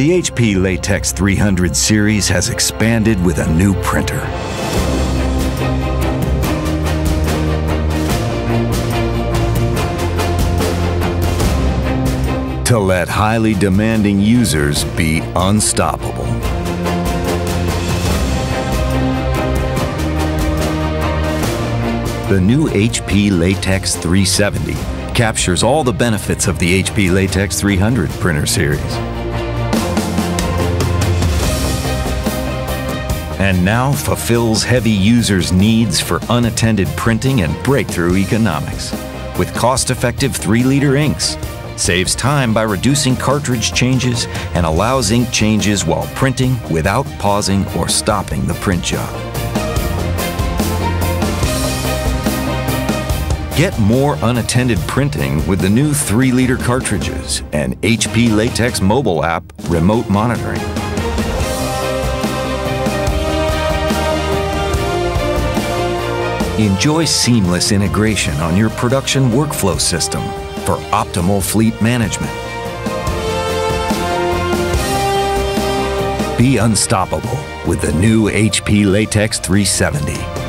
The HP Latex 300 series has expanded with a new printer. To let highly demanding users be unstoppable. The new HP Latex 370 captures all the benefits of the HP Latex 300 printer series. And now fulfills heavy users' needs for unattended printing and breakthrough economics. With cost-effective 3-liter inks, saves time by reducing cartridge changes, and allows ink changes while printing without pausing or stopping the print job. Get more unattended printing with the new 3 liter cartridges and HP Latex mobile app remote monitoring. Enjoy seamless integration on your production workflow system for optimal fleet management. Be unstoppable with the new HP Latex 370.